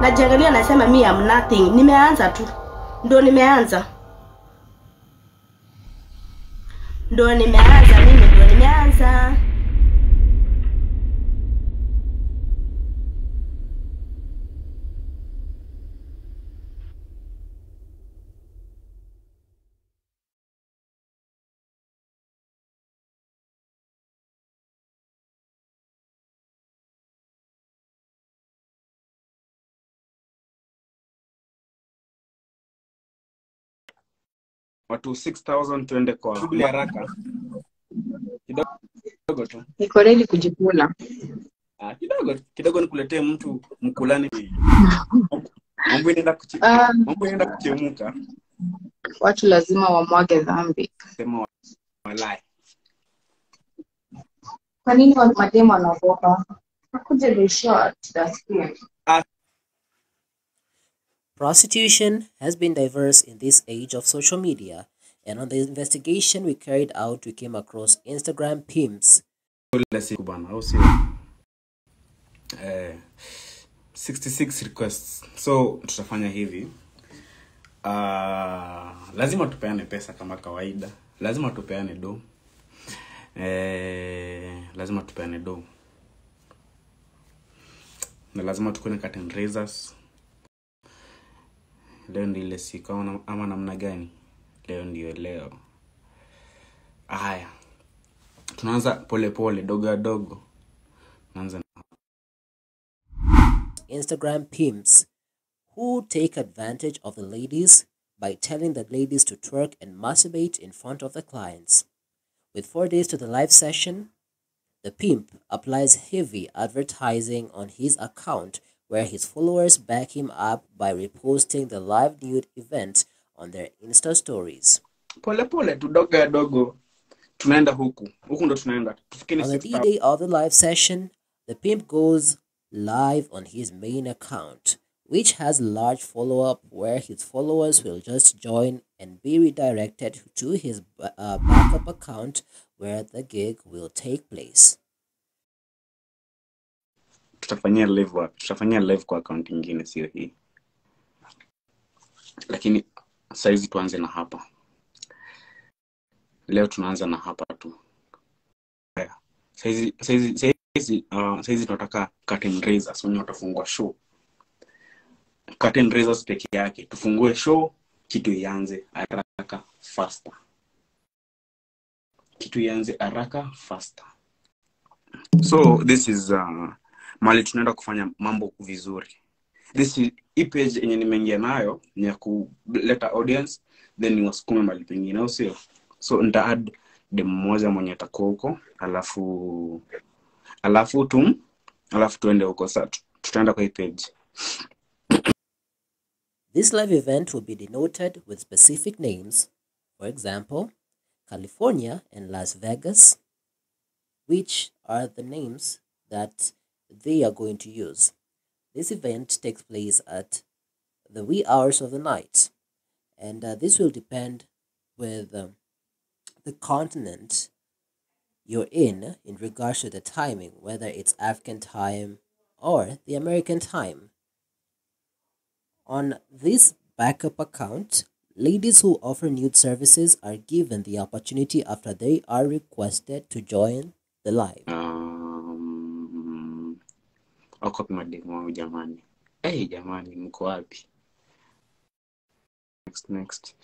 najiangalia nasema mi am nothing. Nimeanza tu. Ndo nimeanza. Ndo nimeanza mimi ndo nimeanza watu 6000 tuende kwa shughuli haraka kidogo tu. Niko ready kujikula. Ah, kidogo kidogo nikuletee mtu mkulani. Mambo inaenda kuche- Ah, mambo inaenda kuchemuka watu lazima wamwage dhambi. Sema wa- walai. Kwa nini wa- mademu wanaogopa? Hakuje the short dustbin Prostitution has been diverse in this age of social media, and on the investigation we carried out, we came across Instagram pimps. Eh, 66 requests. So tutafanya hivi. Uh, lazima tupeane pesa kama kawaida. Lazima tupeane do. Eh, lazima tupeane do. Na lazima tukuwe na curtain raisers leo ndio ile siku ama, namna gani? Leo ndio leo. Haya. Tunaanza pole pole dogo dogo. Naanza Instagram pimps. Who take advantage of the ladies by telling the ladies to twerk and masturbate in front of the clients. With four days to the live session, the pimp applies heavy advertising on his account where his followers back him up by reposting the live nude event on their Insta stories. pole pole tu dogo dogo tunaenda huku huku ndo tunaenda On the D day of the live session, the pimp goes live on his main account, which has a large follow up where his followers will just join and be redirected to his uh, backup account where the gig will take place. Tutafanyia live wapi tutafanyia live kwa akaunti ingine sio hii. Lakini saizi tuanze na hapa. Leo tunaanza na hapa tu. Saizi saizi saizi uh, saizi tunataka curtain raisers wenye watafungua show. Curtain raisers peke yake. Tufungue show kitu ianze haraka faster. Kitu ianze haraka faster. So this is uh, mali tunaenda kufanya mambo vizuri. This is, hii page yenye nimeingia nayo ni ya kuleta audience then niwasukume mali pengine au sio? So nita add dem mmoja mwenye atakuwa huko alafu alafu tu alafu tuende huko. Sa tutaenda kwa hii page. This live event will be denoted with specific names, for example, California and Las Vegas, which are the names that they are going to use. This event takes place at the wee hours of the night, and uh, this will depend with um, the continent you're in in regards to the timing, whether it's African time or the American time. On this backup account, ladies who offer nude services are given the opportunity after they are requested to join the live. Wako wapi mademu wangu jamani? Hey, jamani mko wapi? Next next.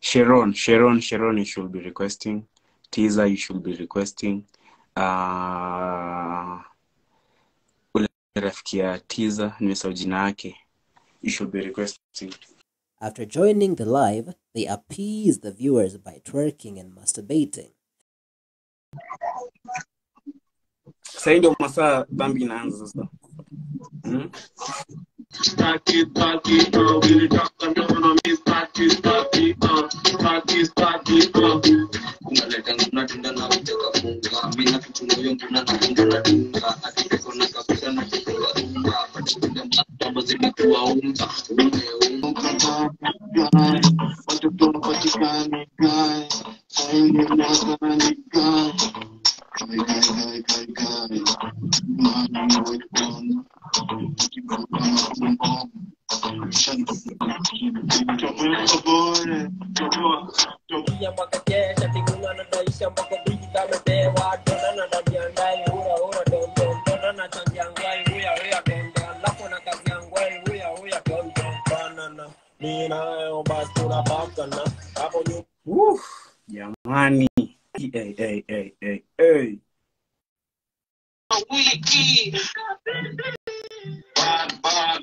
Sharon sharon sharon you should be requesting. Teaser you should be requesting. Uh, ule rafiki ya teaser nimesahau jina yake. You should be requesting. After joining the live, they appease the viewers by twerking and masturbating. sahii ndio masaa dhambi inaanza sasa Thank you. we jamani hey, hey, hey, hey, hey. wiki bad bad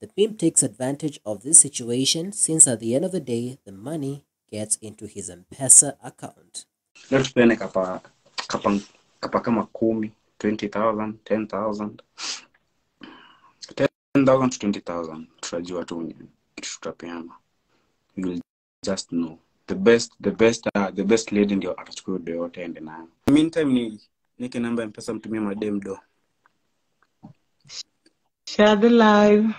The pimp takes advantage of this situation since at the end of the day, the money gets into his M-Pesa account. leo tupeane kapa kapa kapa kama kumi 20000 10000 10000 to 20000 tutajua tu tutapeana you will just know the best the best uh, the best lady ndio atachukua do yote ende nayo meantime ni nike namba ya mpesa mtumia madem do Share the live.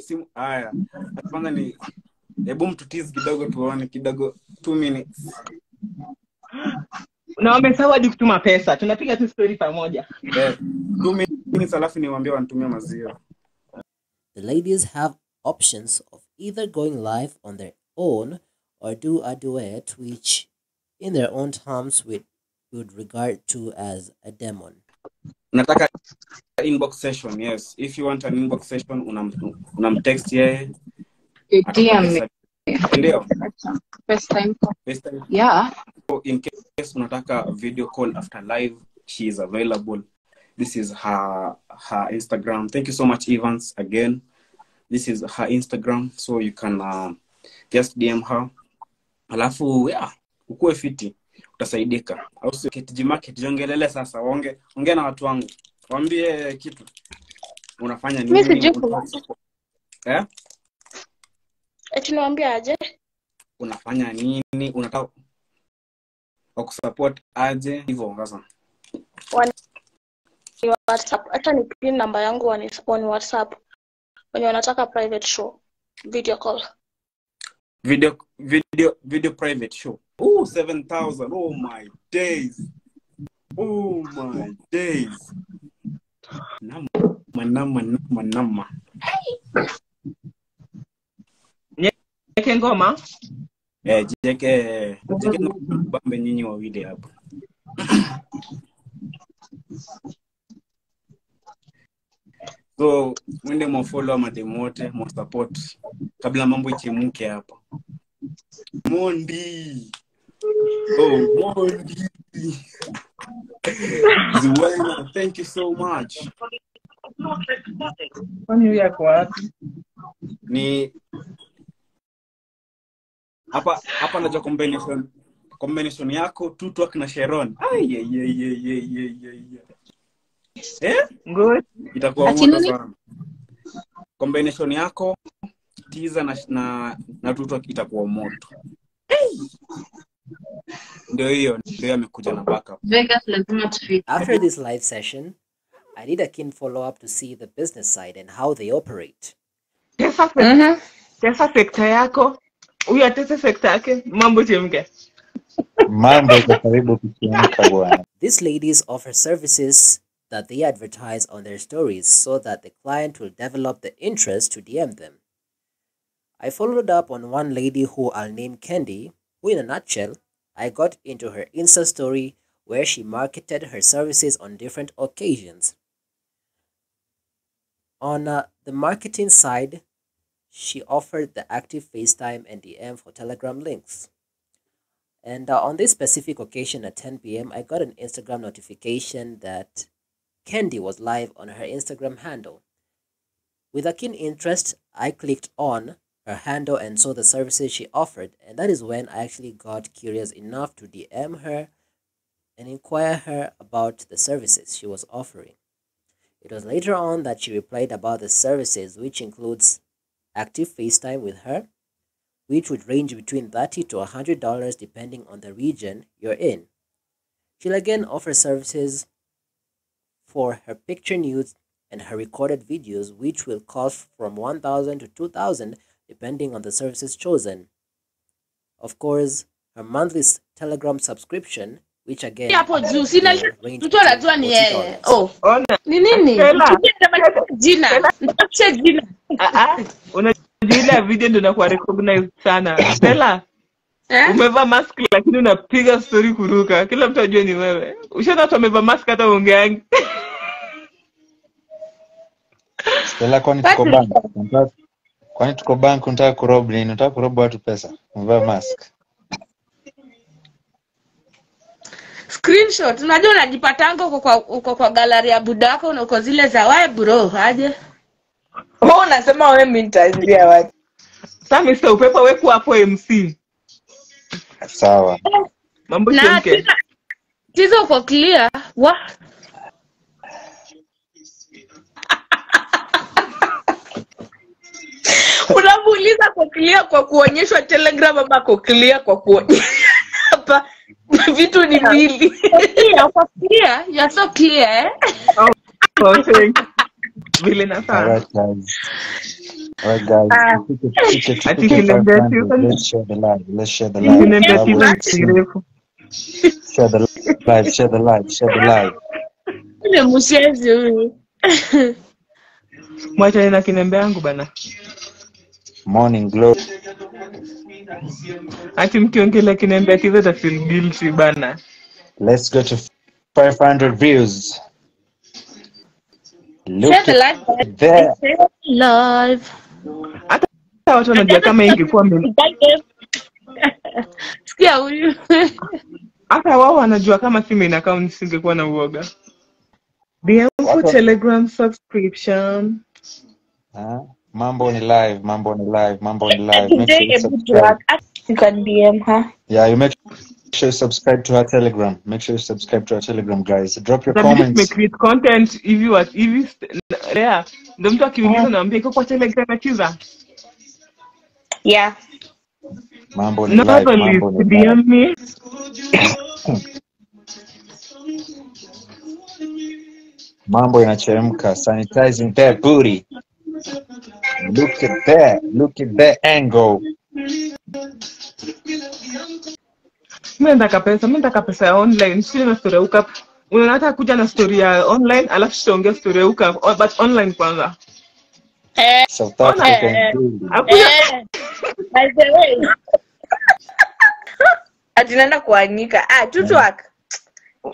Simu haya kwanza ni hebu mtutizi kidogo tuone kidogo two minutes Na wamesahau hadi kutuma pesa. Tunapiga tu story pamoja. eh, two alafu niwaambie wanitumia maziwa The ladies have options of either going live on their own or do a duet, which in their own terms we would regard to as a demon. nataka inbox session yes if you want an inbox session unam unamtext yeye DM me. atakupa ndio First time. Yeah. So in case unataka video call after live she is available this is her her instagram. Thank you so much evans again. This is her instagram so you can uh, just dm her. Alafu yeah ukuwe fiti utasaidika. Au sio? Market jiongelele sasa waonge ongea na watu wangu. Waambie kitu. Unafanya nini? Eh? eti niwaambie aje? Unafanya nini? Unataka wakusupport aje? Hivyo sasa ni whatsapp. Hata ni pin namba yangu wani, wani whatsapp. Wenye wanataka private show video call. Video video video private show. Oh 7000 oh my days. Oh my days. Nama nama nama nama. Weke ngoma. eh jeke jeke ngoma bambe nyinyi wawili hapo so mwende mwafollow mademu wote mwasupport kabla mambo ichemuke hapa. Mondi oh mondi Zuena, thank you so much. Kwani huyu ako wapi? ni hapa hapa najua combination combination yako tutwak na sheron Ai, ye, ye, ye, ye, ye, ye, ye. Eh Good. itakuwa moto sana combination yako tiza na na, na tutwak itakuwa moto ndio hiyo ndio amekuja na backup Vegas lazima tufike. After this live session, I did a keen follow up to see the business side and how they operate. Tesa, se- tesa sekta yako. Huyu atese sekta yake. Mambo chemke. mambo iko karibu kuchemka bwana These ladies offer services that they advertise on their stories so that the client will develop the interest to DM them. I followed up on one lady who I'll name Candy, who, in a nutshell, I got into her Insta story where she marketed her services on different occasions. On uh, the marketing side, she offered the active FaceTime and DM for Telegram links. And uh, on this specific occasion at 10 p.m., I got an Instagram notification that Candy was live on her Instagram handle. With a keen interest, I clicked on her handle and saw the services she offered, and that is when I actually got curious enough to DM her and inquire her about the services she was offering. It was later on that she replied about the services, which includes active FaceTime with her, which would range between 30 to $100 depending on the region you're in. She'll again offer services for her picture nudes and her recorded videos, which will cost from 1000 to 2000 depending on the services chosen. Of course, her monthly Telegram subscription, which again hapo juu sina will range mtu anajua ni between yeye $40. oh Ona. ni nini Stella. Mtumie nitabadilisha jina nitafutie jina Ah, ah. Unajua ile ya video ndio nakuwa recognize sana. Stella, eh? umevaa mask lakini unapiga story kuruka. Kila mtu ajue ni wewe. Ushaona watu wamevaa mask hata ungeangi. Stella, kwani tuko bank? Kwani tuko bank unataka kurob nini? Unataka kurob watu pesa? Umevaa mask. screenshot unajua unajipatanga uko kwa uko kwa gallery ya budako na uko zile za wae bro aje Wewe unasema wewe mimi nitaanzia wapi? Sasa Mr. Upepo wewe kuwa hapo MC. Sawa. Mambo yake. Tizo uko clear wa Unamuuliza kwa clear kwa kuonyeshwa Telegram ama kwa clear kwa kuonyesha hapa vitu ni mbili. clear uko clear you are so clear Oh. Vile nafaa. Alright guys. Alright guys. Tupike tupike Ati tupike kilembea 500. Steven. Let's share the live. Share the live. Kilembea Love Steven what you ni see. refu. Share the live. Share the live. Share the live. ni mshezi huyu Mwachane na kinembe yangu bana. Morning glory. Ati mkiongelea kinembe kiza ta feel guilty bana. Let's go to 500 views. Look share the live at there. live Hata watu wanajua kama ingekuwa mimi. sikia huyu Hata wao wanajua kama si main account singekuwa na uoga. DM for Telegram subscription. Mambo ni live, mambo ni live, mambo ni live. Make sure you subscribe. You can DM her. Yeah, you make sure you subscribe to our Telegram. Make sure you subscribe to our Telegram, guys. Drop your Inabidi comments. tumecreate content hivi wa hivi st- yeah. Ndio mtu akiuliza naambia iko kwa Telegram akiza. Yeah. Mambo ni live, mambo ni live. DM me. Mambo inachemka. Sanitizing their booty. Look at that. Look at that angle. Mimi nataka pesa, mimi nataka pesa ya online, sio na story uka. hookup. Unaona kuja na story ya online alafu tuongee story uka, hookup, oh, but online kwanza. eh South Ona African eh hakuna eh by the way Atinaenda kuanyika. Ah, tutu Kapo. wak.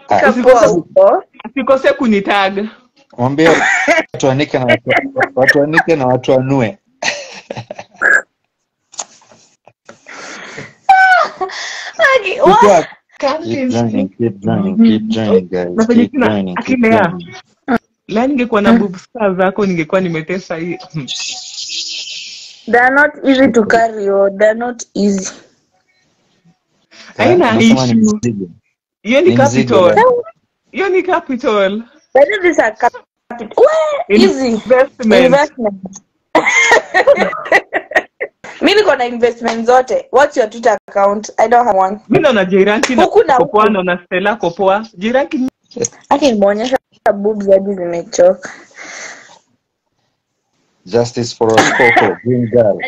Ah, usikose kunitag. Mwambie watu wanike na watu, watu wanike na watu wanue. La ningekuwa na bubsa kaa zako ningekuwa nimetesa hii. Hmm. They're not easy to carry or they're not easy. Haina issue. hiyo ni capital. hiyo ni capital. Is a capital. Where? Easy. investment Investment. Mi niko na investment zote. What's your Twitter account? I don't have one. mi naona jiranki na kopoa naona stela kopoa jiranki Aki nimeonyesha boobs hadi zimechoka. Justice for Oscoco, green girl.